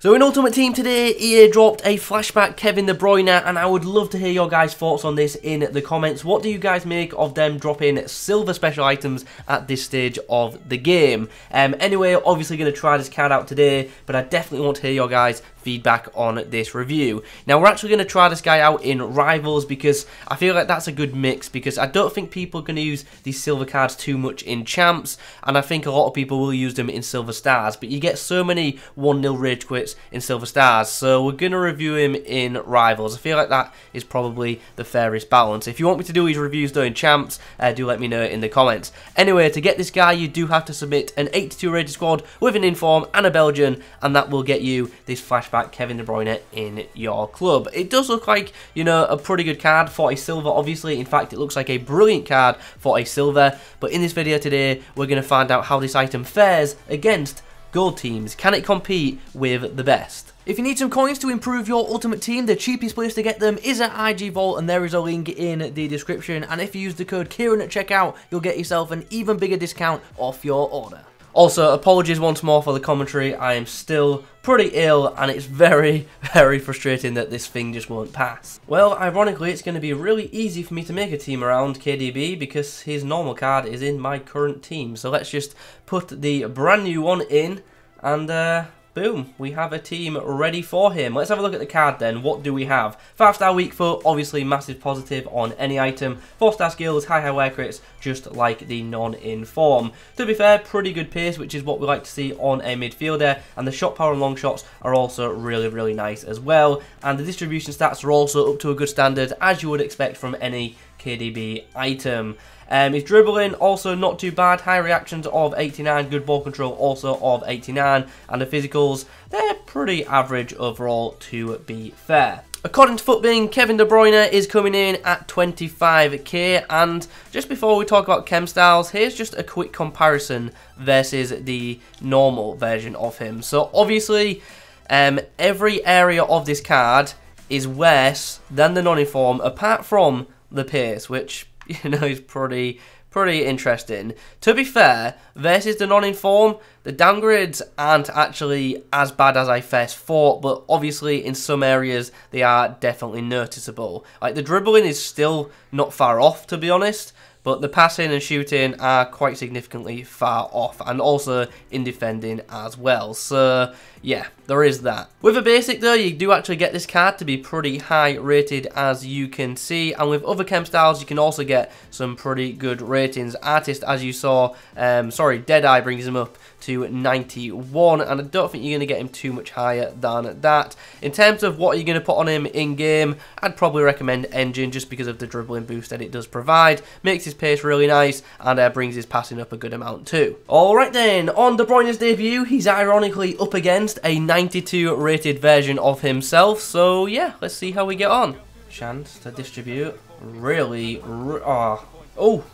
So in Ultimate Team today, EA dropped a flashback Kevin De Bruyne, and I would love to hear your guys' thoughts on this in the comments. What do you guys make of them dropping silver special items at this stage of the game? Um, anyway, obviously going to try this card out today, but I definitely want to hear your guys' feedback on this review. Now, we're actually going to try this guy out in Rivals because I feel like that's a good mix because I don't think people are going to use these silver cards too much in Champs, and I think a lot of people will use them in Silver Stars, but you get so many 1-0 rage quits in Silver Stars, so we're going to review him in Rivals. I feel like that is probably the fairest balance. If you want me to do these reviews though in Champs, uh, do let me know in the comments. Anyway, to get this guy, you do have to submit an 82 rated squad with an inform and a Belgian, and that will get you this flashback Kevin De Bruyne in your club. It does look like, you know, a pretty good card for a silver, obviously. In fact, it looks like a brilliant card for a silver, but in this video today, we're going to find out how this item fares against gold teams? Can it compete with the best? If you need some coins to improve your ultimate team, the cheapest place to get them is at IG Vault, and there is a link in the description. And if you use the code Kieron at checkout, you'll get yourself an even bigger discount off your order. Also, apologies once more for the commentary. I am still pretty ill and it's very, very frustrating that this thing just won't pass. Well, ironically, it's going to be really easy for me to make a team around KDB because his normal card is in my current team. So let's just put the brand new one in and uh, boom, we have a team ready for him. Let's have a look at the card then. What do we have? 5-star weak foot, obviously massive positive on any item. 4-star skills, high high work rates, just like the non-inform. To be fair, pretty good pace, which is what we like to see on a midfielder. And the shot power and long shots are also really, really nice as well. And the distribution stats are also up to a good standard, as you would expect from any KDB item. Um, his dribbling also not too bad. High reactions of 89. Good ball control also of 89. And the physicals, they're pretty average overall to be fair. According to FUTBIN, Kevin De Bruyne is coming in at 25k and just before we talk about chem styles, here's just a quick comparison versus the normal version of him. So obviously, um, every area of this card is worse than the non-inform apart from the pace, which you know, is pretty pretty interesting. To be fair, versus the non-inform, the downgrades aren't actually as bad as I first thought, but obviously in some areas they are definitely noticeable. Like the dribbling is still not far off, to be honest, but the passing and shooting are quite significantly far off, and also in defending as well. So, yeah, there is that. With a basic though, you do actually get this card to be pretty high rated as you can see, and with other chem styles, you can also get some pretty good ratings. Artist, as you saw, um, sorry, Deadeye brings him up to 91, and I don't think you're going to get him too much higher than that. In terms of what you're going to put on him in-game, I'd probably recommend Engine just because of the dribbling boost that it does provide. Makes his pace really nice, and uh, brings his passing up a good amount too. Alright then, on De Bruyne's debut, he's ironically up against a 92 rated version of himself, so yeah, let's see how we get on. Chance to distribute, really, oh, oh,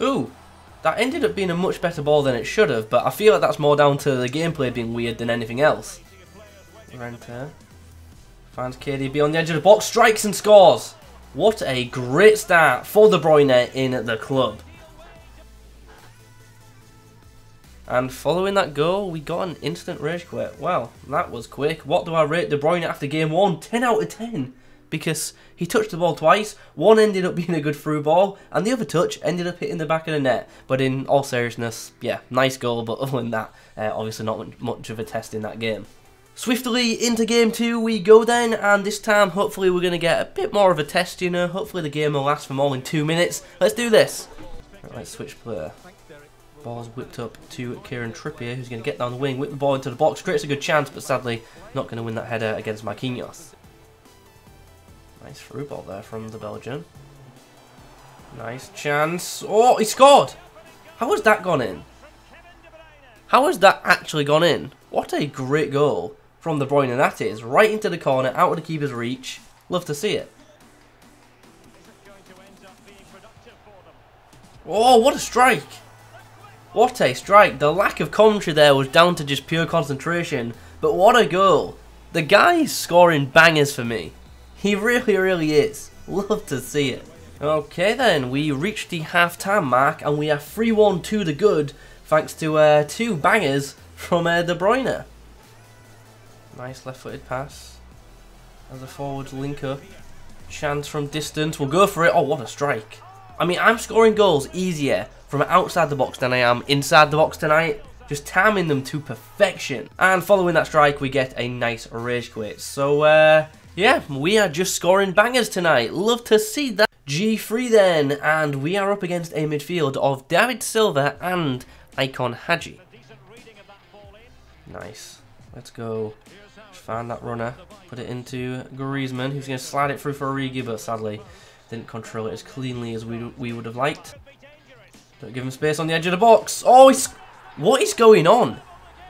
ooh, that ended up being a much better ball than it should have, but I feel like that's more down to the gameplay being weird than anything else. Renter finds KDB on the edge of the box, strikes and scores. What a great start for De Bruyne in the club. And following that goal, we got an instant rage quit. Well, that was quick. What do I rate De Bruyne after game one? 10 out of 10 because he touched the ball twice. One ended up being a good through ball, and the other touch ended up hitting the back of the net. But in all seriousness, yeah, nice goal, but other than that, uh, obviously not much of a test in that game. Swiftly into game two we go then, and this time hopefully we're going to get a bit more of a test, you know. Hopefully the game will last for more than two minutes. Let's do this. Right, let's switch player. Ball's whipped up to Kieran Trippier, who's going to get down the wing, whip the ball into the box, creates a good chance, but sadly not going to win that header against Marquinhos. Nice through ball there from the Belgian. Nice chance. Oh, he scored! How has that gone in? How has that actually gone in? What a great goal from De Bruyne And that is. Right into the corner, out of the keeper's reach. Love to see it. Oh, what a strike! What a strike. The lack of commentary there was down to just pure concentration. But what a goal. The guy is scoring bangers for me. He really, really is. Love to see it. Okay then, we reached the half-time mark and we are 3-1 to the good thanks to uh, two bangers from uh, De Bruyne. Nice left-footed pass. As a forward link up. Chance from distance. We'll go for it. Oh, what a strike. I mean, I'm scoring goals easier from outside the box than I am inside the box tonight. Just timing them to perfection. And following that strike, we get a nice rage quit. So, uh, yeah, we are just scoring bangers tonight. Love to see that. G3 then, and we are up against a midfield of David Silva and Icon Hagi. Nice. Let's go. Find that runner. Put it into Griezmann, who's going to slide it through for Origi, but sadly didn't control it as cleanly as we, we would have liked. Don't give him space on the edge of the box. Oh, he's, what is going on?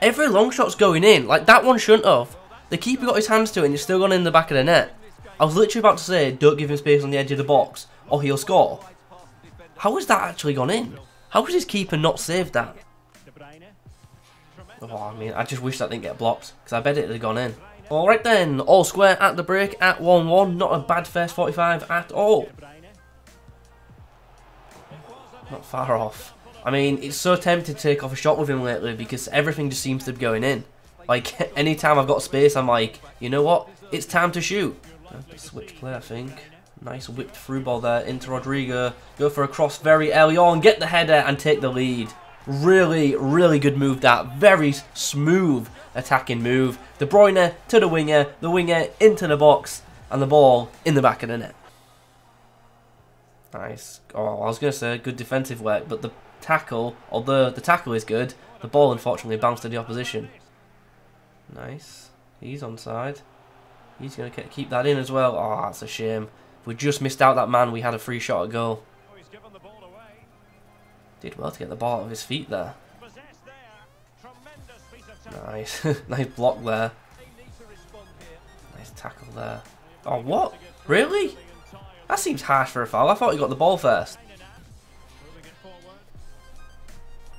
Every long shot's going in. Like, that one shouldn't have. The keeper got his hands to it and he's still gone in the back of the net. I was literally about to say, don't give him space on the edge of the box, or he'll score. How has that actually gone in? How has his keeper not saved that? Oh, I mean, I just wish that didn't get blocked, because I bet it had gone in. Alright then, all square at the break at 1-1. Not a bad first 45 at all. Not far off. I mean, it's so tempting to take off a shot with him lately because everything just seems to be going in. Like, anytime I've got space, I'm like, you know what? It's time to shoot. Switch play, I think. Nice whipped through ball there into Rodrigo. Go for a cross very early on, get the header and take the lead. Really, really good move that. Very smooth attacking move. De Bruyne to the winger, the winger into the box, and the ball in the back of the net. Nice. Oh, I was going to say good defensive work, but the tackle, although the tackle is good, the ball unfortunately bounced to the opposition. Nice. He's onside. He's going to keep that in as well. Oh, that's a shame. If we just missed out that man, we had a free shot at goal. Did well to get the ball out of his feet there. Nice. nice block there. Nice tackle there. Oh, what? Really? That seems harsh for a foul. I thought he got the ball first.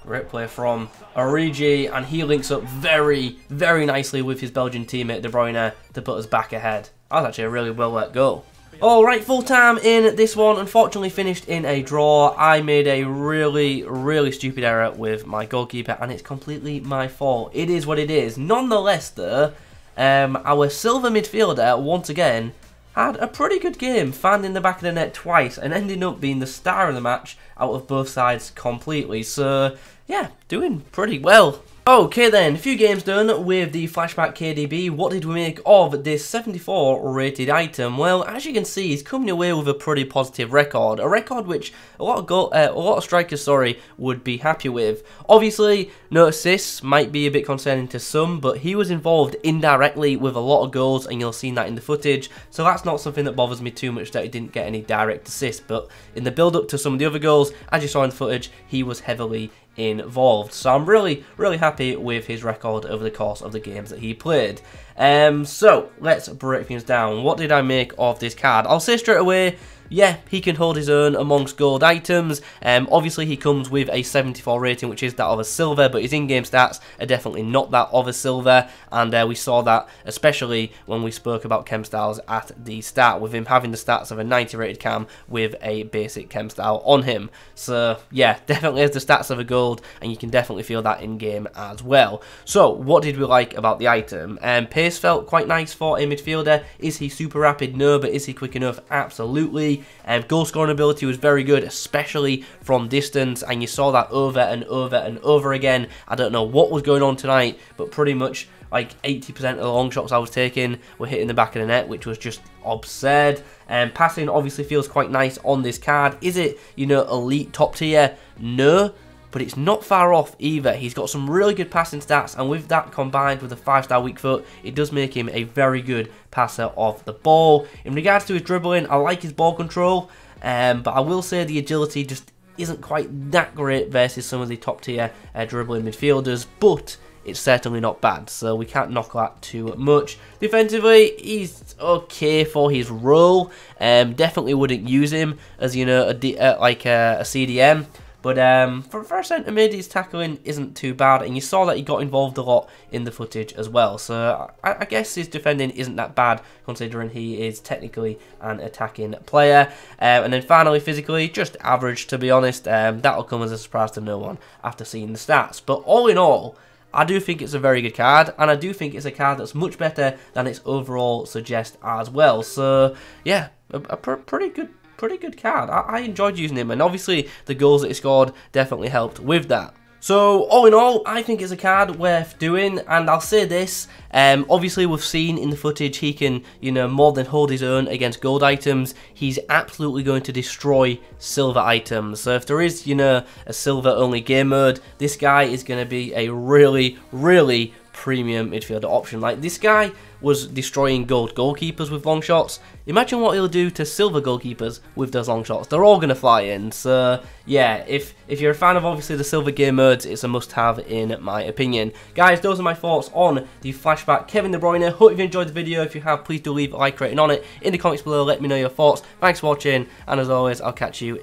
Great play from Origi, and he links up very, very nicely with his Belgian teammate De Bruyne to put us back ahead. That was actually a really well worked goal. Alright, full time in this one. Unfortunately finished in a draw. I made a really, really stupid error with my goalkeeper, and it's completely my fault. It is what it is. Nonetheless, though, um, our silver midfielder, once again, had a pretty good game, finding the back of the net twice, and ending up being the star of the match out of both sides completely. So, yeah, doing pretty well. Okay then, a few games done with the Flashback KDB. What did we make of this 74 rated item? Well, as you can see, he's coming away with a pretty positive record. A record which a lot of uh, a lot of strikers, sorry, would be happy with. Obviously, no assists might be a bit concerning to some, but he was involved indirectly with a lot of goals, and you'll see that in the footage. So that's not something that bothers me too much that he didn't get any direct assists. But in the build-up to some of the other goals, as you saw in the footage, he was heavily involved. So I'm really, really happy with his record over the course of the games that he played. Um, so let's break things down. What did I make of this card? I'll say straight away, yeah, he can hold his own amongst gold items. Um, obviously, he comes with a 74 rating, which is that of a silver, but his in-game stats are definitely not that of a silver, and uh, we saw that especially when we spoke about chem styles at the start, with him having the stats of a 90 rated cam with a basic chem style on him. So, yeah, definitely has the stats of a gold, and you can definitely feel that in-game as well. So, what did we like about the item? Um, pace felt quite nice for a midfielder. Is he super rapid? No, but is he quick enough? Absolutely. Um, goal scoring ability was very good, especially from distance, and you saw that over and over and over again. I don't know what was going on tonight, but pretty much like 80% of the long shots I was taking were hitting the back of the net, which was just absurd. And um, passing obviously feels quite nice on this card. Is it, you know, elite top tier? No, but it's not far off either. He's got some really good passing stats, and with that combined with a 5-star weak foot, it does make him a very good passer of the ball. In regards to his dribbling, I like his ball control, um, but I will say the agility just isn't quite that great versus some of the top tier uh, dribbling midfielders, but it's certainly not bad, so we can't knock that too much. Defensively, he's okay for his role. Um, definitely wouldn't use him as, you know, a, uh, like a, a CDM. But um, for, a centre mid, his tackling isn't too bad, and you saw that he got involved a lot in the footage as well. So I, I guess his defending isn't that bad, considering he is technically an attacking player. Um, and then finally, physically, just average to be honest. Um, that'll come as a surprise to no one after seeing the stats. But all in all, I do think it's a very good card, and I do think it's a card that's much better than its overall suggest as well. So, yeah, a, a pr pretty good pretty good card. I, I enjoyed using him, and obviously the goals that he scored definitely helped with that. So, all in all, I think it's a card worth doing, and I'll say this, um, obviously we've seen in the footage he can, you know, more than hold his own against gold items. He's absolutely going to destroy silver items. So if there is, you know, a silver only game mode, this guy is going to be a really, really premium midfielder option. Like this guy was destroying gold goalkeepers with long shots. Imagine what he'll do to silver goalkeepers with those long shots. They're all going to fly in. So yeah, if if you're a fan of obviously the silver gear modes, it's a must-have in my opinion. Guys, those are my thoughts on the flashback Kevin De Bruyne. Hope you've enjoyed the video. If you have, please do leave a like rating on it in the comments below. Let me know your thoughts. Thanks for watching, and as always, I'll catch you.